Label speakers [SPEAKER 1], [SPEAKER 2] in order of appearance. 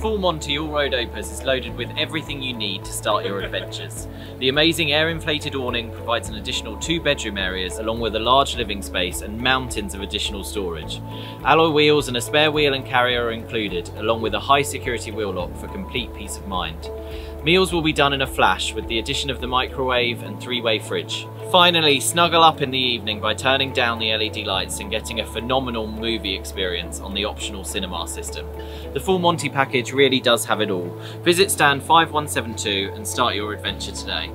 [SPEAKER 1] full Monty all-road Opus is loaded with everything you need to start your adventures. The amazing air-inflated awning provides an additional two bedroom areas along with a large living space and mountains of additional storage. Alloy wheels and a spare wheel and carrier are included, along with a high security wheel lock for complete peace of mind. Meals will be done in a flash with the addition of the microwave and three-way fridge. Finally, snuggle up in the evening by turning down the LED lights and getting a phenomenal movie experience on the optional cinema system. The full Monty package really does have it all. Visit stand 5172 and start your adventure today.